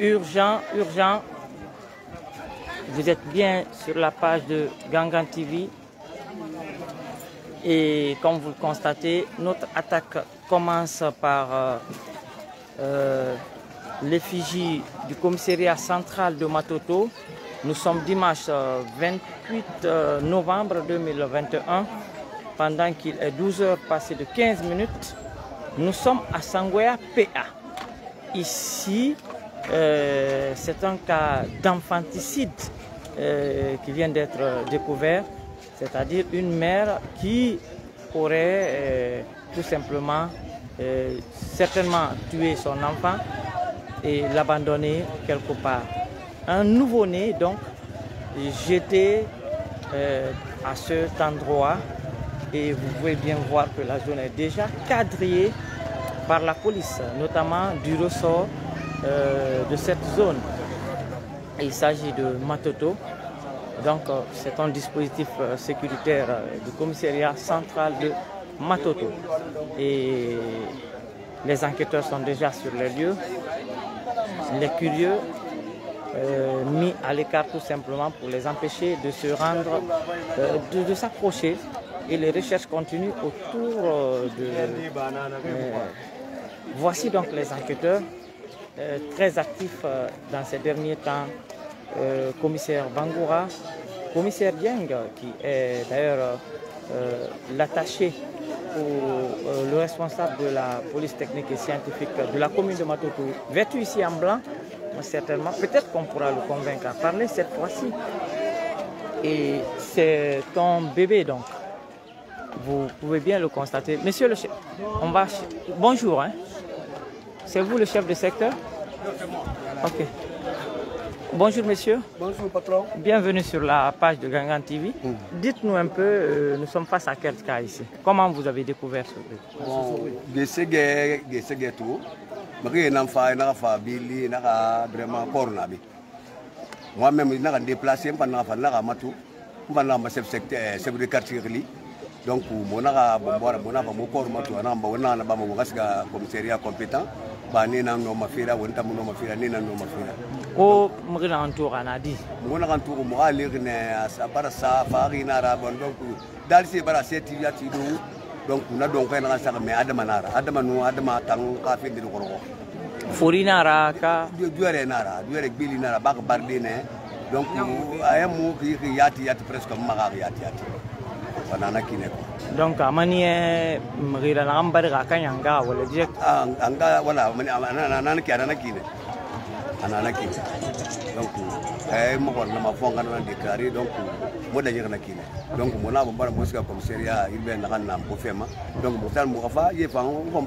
urgent, urgent. Vous êtes bien sur la page de Gangan TV. Et comme vous le constatez, notre attaque commence par euh, euh, l'effigie du commissariat central de Matoto. Nous sommes dimanche 28 novembre 2021. Pendant qu'il est 12 heures passées de 15 minutes, nous sommes à Sangoya PA. Ici, euh, c'est un cas d'enfanticide euh, qui vient d'être découvert, c'est-à-dire une mère qui aurait euh, tout simplement certainement tué son enfant et l'abandonné quelque part. Un nouveau-né, donc, jeté à cet endroit et vous pouvez bien voir que la zone est déjà quadrillée par la police, notamment du ressort euh, de cette zone. Il s'agit de Matoto. Donc euh, c'est un dispositif euh, sécuritaire du commissariat central de Matoto. Et les enquêteurs sont déjà sur les lieux. Les curieux mis à l'écart tout simplement pour les empêcher de se rendre, de s'approcher et les recherches continuent autour de... voici donc les enquêteurs euh, très actif euh, dans ces derniers temps, euh, commissaire Bangoura, commissaire Dieng, qui est d'ailleurs l'attaché ou le responsable de la police technique et scientifique de la commune de Matoto, vêtu ici en blanc, certainement, peut-être qu'on pourra le convaincre à parler cette fois-ci. Et c'est ton bébé donc. Vous pouvez bien le constater. Monsieur le chef. Bonjour. Hein. C'est vous le chef de secteur Ok. Bonjour monsieur. Bonjour patron. Bienvenue sur la page de Gangan TV. Mm. Dites-nous un peu, euh, nous sommes face à quel cas ici? Comment vous avez découvert ce truc? Bon, gesege gesege tout. Maki nan fa na fa bili na vraiment corona bi. Moi même na ka déplacer pa na fa na ka matu. Pa na ma chef de quartier. Donc mon na ka bombora mon na fa mo corps matu na ba na na ba mo gasga commissariat compétent. ba ne na no mafira woni tam no mafira ne na no mafira. O mugina an to kana di? Mugina to mo ali ne bara sa fari na ra bon. Donc dal se bara se ti ya ti do donc na don kai na sa me adama na ra. Adama no adama tan ka fi ndi ko fori na ra ka? Duere na ra duere gbili na ra ba ka barde ne. Donc ayam ki yati yati presque ma ga yati yati kine donc mgira na ambari wala je anga wala mani anana ki anana kine anana kine. Donc ay mo ko na ma fonga na déclarer donc mo da na kine. Donc mo na bombara mo sika commissariat urbain na kan ko fema donc mo tal mo fa ye fa ko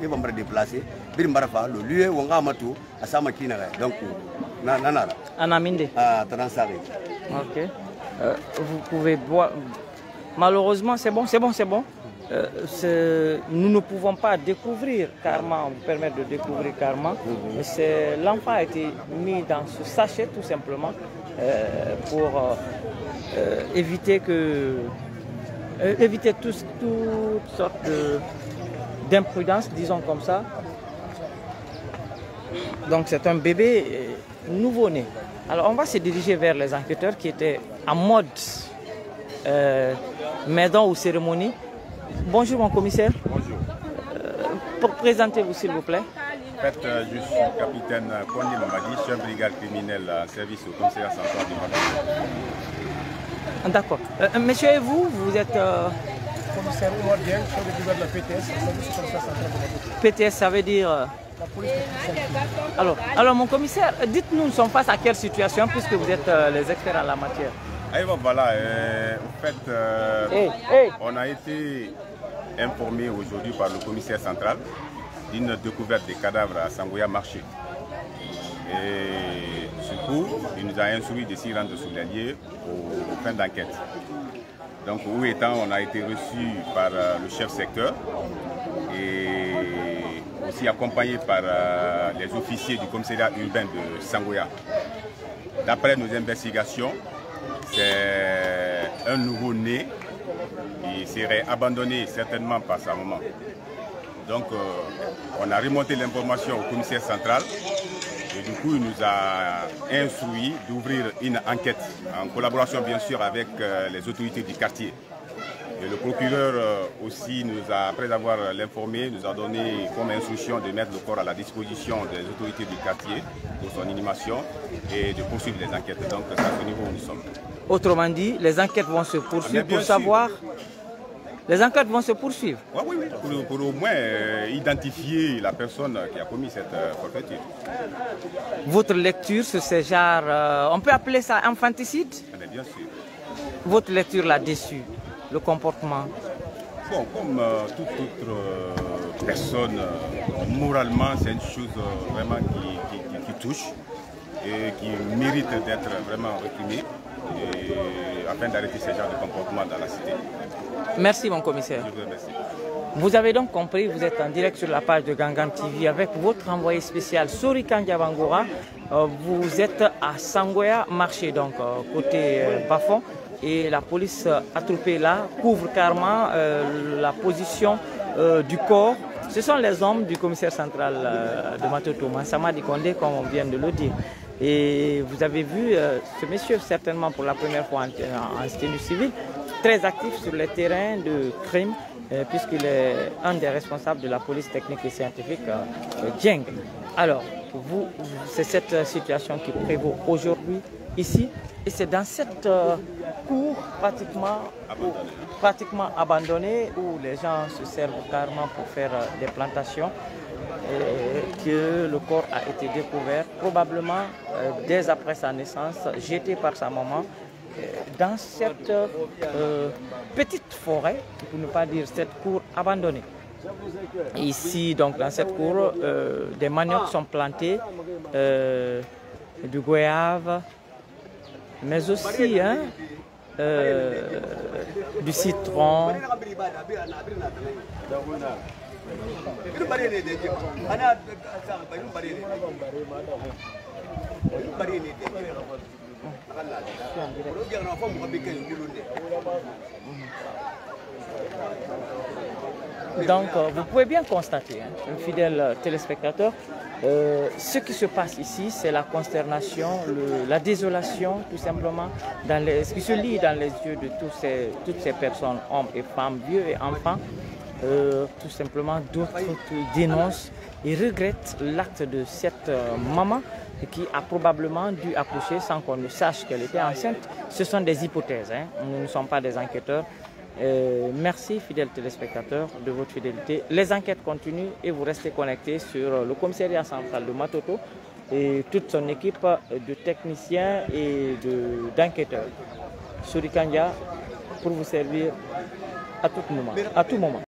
ye déplacer. Bir mbara fa le lieu matu asama kine donc na na na. Anaminde. Ah transari OK. Euh, vous pouvez boire Malheureusement, c'est bon, c'est bon, c'est bon. Euh, nous ne pouvons pas découvrir carrément, vous permettre de découvrir carrément. L'enfant a été mis dans ce sachet tout simplement euh, pour euh, éviter que éviter toutes sortes d'imprudence, disons comme ça. Donc c'est un bébé nouveau-né. Alors on va se diriger vers les enquêteurs qui étaient en mode euh, maison ou cérémonie. Bonjour mon commissaire. Bonjour. pour présenter-vous s'il vous plaît. En fait, je suis capitaine Kondi Mamadi, chef brigade criminel en service au commissariat central du Maroc. D'accord. monsieur et vous, vous êtes... Commissaire Dieng, chef de brigade de la PTS, service au commissariat central du PTS, ça veut dire... La police alors, alors, mon commissaire, dites-nous, nous sommes face à quelle situation puisque vous êtes les experts en la matière voilà, euh, en fait, euh, on a été informé aujourd'hui par le commissaire central d'une découverte des cadavres à Sangoya Marché. Et du coup, il nous a instruit de s'y rendre sous les lieux au, fin d'enquête. Donc, où étant, on a été reçu par euh, le chef secteur et aussi accompagné par les officiers du commissariat urbain de Sangoya. D'après nos investigations, c'est un nouveau-né qui serait abandonné certainement par sa maman. Donc euh, on a remonté l'information au commissaire central Et du coup, il nous a instruit d'ouvrir une enquête en collaboration bien sûr avec euh, les autorités du quartier. Et le procureur euh, aussi, nous a, après avoir l'informé, nous a donné comme instruction de mettre le corps à la disposition des autorités du quartier pour son animation et de poursuivre les enquêtes. Donc c'est à ce niveau où nous sommes. Autrement dit, les enquêtes vont se poursuivre Ah, pour sûr. savoir. Les enquêtes vont se poursuivre. Ouais, oui, oui, pour, pour au moins euh, identifier la personne qui a commis cette euh, forfaiture. Votre lecture sur ces genres, euh, on peut appeler ça infanticide? Mais bien sûr. Votre lecture l'a déçu, le comportement. Bon, comme euh, toute autre euh, personne, euh, moralement, c'est une chose vraiment qui, qui- qui- qui touche et qui mérite d'être vraiment réprimée afin d'arrêter ce genre de comportement dans la cité. Merci mon commissaire. Je vous remercie. Vous avez donc compris, vous êtes en direct sur la page de Gangan TV avec votre envoyé spécial Sorikan Diabangora. Vous êtes à Sangoya marché, donc côté Bafon. Et la police attroupée là couvre carrément euh, la position euh, du corps. Ce sont les hommes du commissaire central euh, de Matoto, Mansama Dikonde, comme on vient de le dire. Et vous avez vu ce monsieur, certainement pour la première fois en, en, en tenue civile, très actif sur les terrains de crime, puisqu'il est un des responsables de la police technique et scientifique, euh. Alors, vous, c'est cette situation qui prévaut aujourd'hui ici, et c'est dans cette euh, cour pratiquement, pratiquement abandonnée où les gens se servent carrément pour faire euh, des plantations. Que le corps a été découvert. Probablement euh, dès après sa naissance, jeté par sa maman dans cette petite forêt, pour ne pas dire cette cour abandonnée. Ici, donc dans cette cour, des maniocs sont plantés, du goyave, mais aussi hein, euh, du citron, Donc, vous pouvez bien constater, hein, un fidèle téléspectateur, euh, ce qui se passe ici, c'est la consternation, la désolation, tout simplement, ce qui se lit dans les yeux de toutes ces personnes, hommes et femmes, vieux et enfants. Euh, tout simplement, d'autres qui dénoncent et regrettent l'acte de cette euh, maman qui a probablement dû accoucher sans qu'on ne sache qu'elle était enceinte. Ce sont des hypothèses, hein. nous ne sommes pas des enquêteurs. Euh, merci, fidèles téléspectateurs, de votre fidélité. Les enquêtes continuent et vous restez connectés sur le commissariat central de Matoto et toute son équipe de techniciens et de- d'enquêteurs. Suri Kanya pour vous servir. À tout moment.